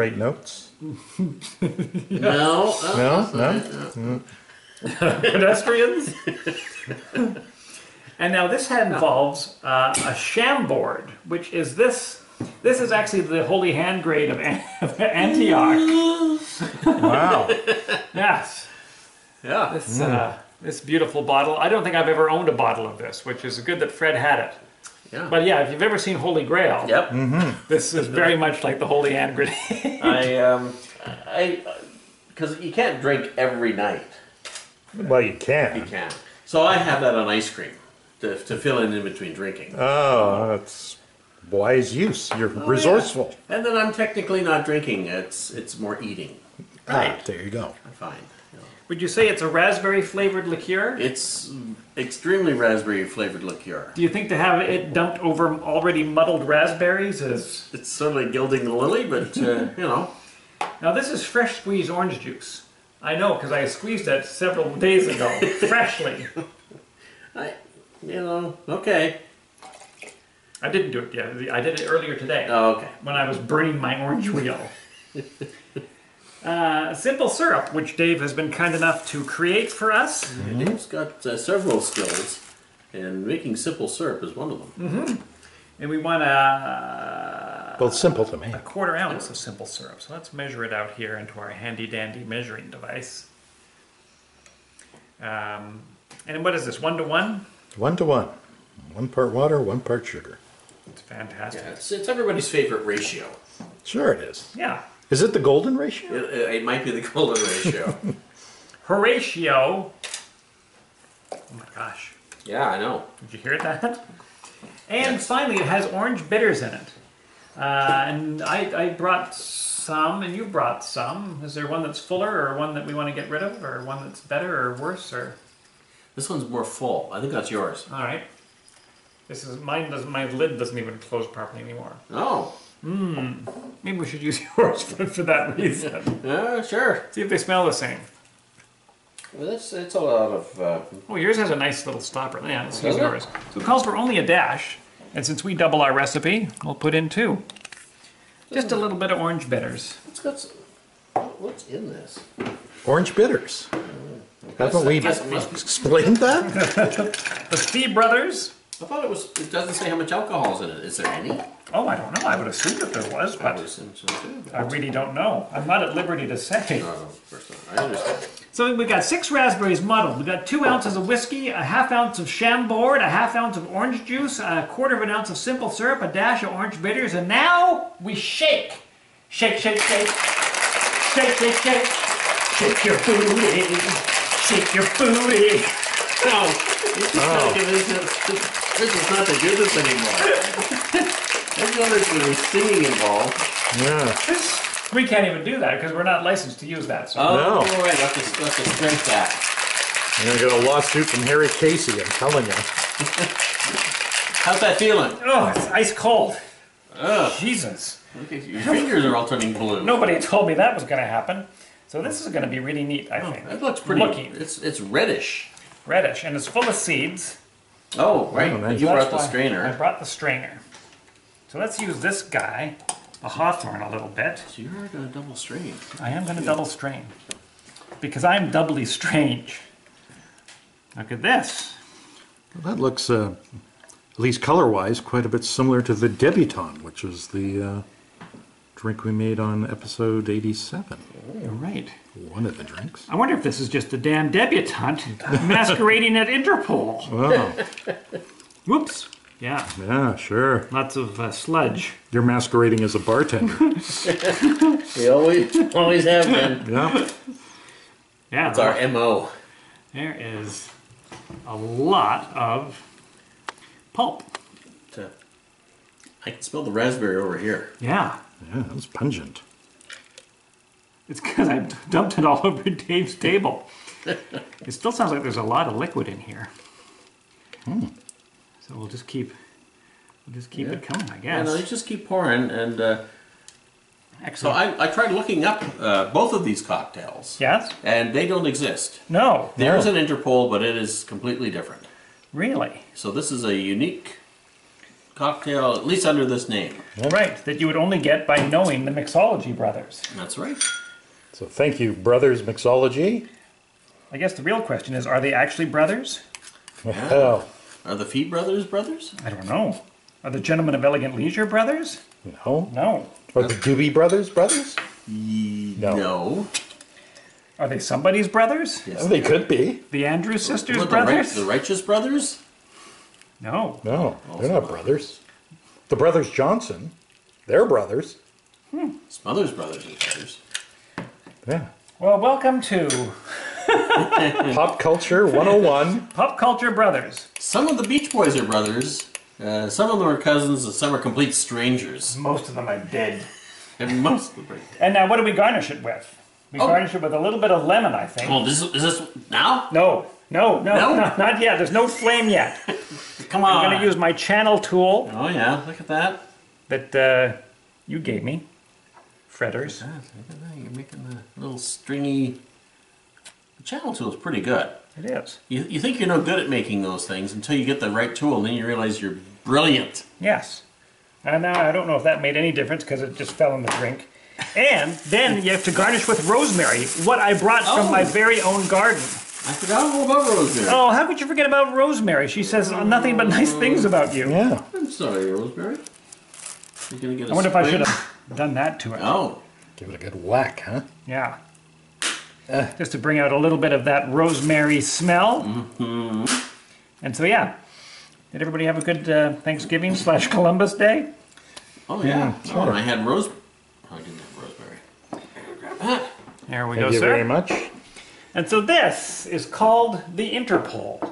write notes? No, No, no. pedestrians. and now this hat involves uh, a Chambord, which is this. This is actually the holy hand grade of, An- of Antioch. Wow. Yes, Yeah. this uh, this beautiful bottle. I don't think I've ever owned a bottle of this, which is good that Fred had it. Yeah. But yeah, if you've ever seen Holy Grail, Yep. this is very much like the holy hand grenade. I um, I because you can't drink every night. Well, you can. You can. can. So I have that on ice cream to, to fill in in between drinking. Oh, that's wise use. You're Oh, resourceful. And then I'm technically not drinking. It's it's more eating. Ah, there you go. I find. you. Would you say it's a raspberry flavored liqueur? It's extremely raspberry flavored liqueur. Do you think to have it dumped over already muddled raspberries is It's certainly gilding the lily, but uh, you know. Now this is fresh squeezed orange juice. I know because I squeezed it several days ago, freshly. I, you know, okay. I didn't do it yet. I did it earlier today Oh, okay. when I was burning my orange wheel. Uh, simple syrup, which Dave has been kind enough to create for us. And Dave's got uh, several skills, and making simple syrup is one of them. And we want a, Well, simple to make. a quarter ounce of simple syrup. So let's measure it out here into our handy dandy measuring device. Um, and what is this, one to one? One to one. One part water, one part sugar. It's fantastic. Yeah, it's, it's everybody's favorite ratio. Sure it is. Yeah. Is it the golden ratio? It, it- it might be the golden ratio. Horatio. Oh my gosh. yeah, I know. Did you hear that? And Yes. finally, it has orange bitters in it. Uh, and I, I brought some, and you brought some. Is there one that's fuller, or one that we want to get rid of, or one that's better or worse? Or This one's more full. I think that's yours. all right, this is mine. Doesn't my lid doesn't even close properly anymore? Oh, Hmm. Maybe we should use yours for, for that reason. yeah, uh, sure. See if they smell the same. Well, it's, it's a lot of. Uh, Oh, yours has a nice little stopper. Yeah, let's Does use it? yours. So it calls for only a dash, and since we double our recipe, we'll put in two. Just a little bit of orange bitters. it's got. Some, what's in this? Orange bitters. Mm-hmm. Haven't we Guess it must be- explained that? The Fee Brothers. I thought it was. It doesn't say how much alcohol's in it. Is there any? Oh, I don't know. I would assume that there was, I but was in some too. I really don't know. I'm not at liberty to say. No, no, of course not. I understand. So we got six raspberries muddled. We got two ounces of whiskey, a half ounce of Chambord, a half ounce of orange juice, a quarter of an ounce of simple syrup, a dash of orange bitters, and now we shake. Shake, shake, shake. Shake, shake, shake. Shake your booty. Shake your booty. No, you just gotta give this, this, this is not the goodness anymore. I know there's gonna be singing involved. Yeah. We can't even do that because we're not licensed to use that. So. Oh, No. right, we'll have to, we'll have to strike that. You're going to get a lawsuit from Harry Casey, I'm telling you. How's that feeling? Oh, it's ice cold. Ugh, Jesus. look at you. Your fingers are all turning blue. Nobody told me that was going to happen. So this is going to be really neat, I oh, think. That looks pretty. Looking. It's it's reddish. Reddish, and it's full of seeds. Oh, right. Oh, nice. You That's brought the why I brought the strainer. So let's use this guy, the hawthorn, a little bit. So you're gonna double strain. I am going to double strain because I'm doubly strange. Look at this. Well, that looks, uh, at least color-wise, quite a bit similar to the debutante, which was the uh, drink we made on episode 87. You're right. One of the drinks. I wonder if this is just a damn debutante masquerading at Interpol. Wow. Whoops. Yeah, Yeah, sure. lots of uh, sludge. You're masquerading as a bartender. We always always have been. yeah. Yeah, It's our mo. there is a lot of pulp. To- I can smell the raspberry over here. Yeah, Yeah, that was pungent. it's because I dumped it all over Dave's table. it still sounds like there's a lot of liquid in here. So we'll just keep, we'll just keep it coming, I Yeah, guess. no, you just keep pouring, and uh, so I, I tried looking up uh, both of these cocktails, yes? and they don't exist. No. There is an Interpol, but it is completely different. Really? So this is a unique cocktail, at least under this name. Right, that you would only get by knowing the Mixology brothers. That's right. So thank you, Brothers Mixology. I guess the real question is, are they actually brothers? Well, Are the Fee Brothers brothers? I don't know. Are the gentlemen of elegant leisure brothers? no. No. Are the Doobie Brothers brothers? No. No. Are they somebody's brothers? Yes. They could be. The Andrews sisters What, the, right, brothers? the Righteous Brothers? No. No, they're not brothers. The Brothers Johnson, they're brothers. Smothers Brothers and brothers. Yeah. Well, welcome to Pop Culture 101. Pop Culture Brothers. Some of the Beach Boys are brothers. Uh, some of them are cousins, and some are complete strangers. Most of them are dead. And most of them. Are... And now, what do we garnish it with? We Oh. garnish it with a little bit of lemon, I think. Well, this is, is this now? No, no, no, No? no, not yet. There's no flame yet. Come on. I'm going to use my channel tool Oh yeah, look at that. that uh, you gave me, Fretters. Ah, Look at that. You're making the little stringy. The channel tool is pretty good. It is. You, you think you're no good at making those things until you get the right tool, and then you realize you're brilliant. Yes. And now I don't know if that made any difference because it just fell in the drink. And then you have to garnish with rosemary, what I brought from Oh. my very own garden. I forgot all about Rosemary. Oh, how could you forget about rosemary? She says nothing but nice things about you. Yeah. I'm sorry, Rosemary. You're gonna get a I wonder if I should have done that to it. Oh, Give it a good whack, huh? Yeah. Just to bring out a little bit of that rosemary smell. Mm-hmm. And so, yeah. Did everybody have a good uh, Thanksgiving slash Columbus Day? oh yeah. Oh, I had rose. Oh, I didn't have rosemary. Grab that. There we go. sir. Thank you very much. And so this is called the Interpol.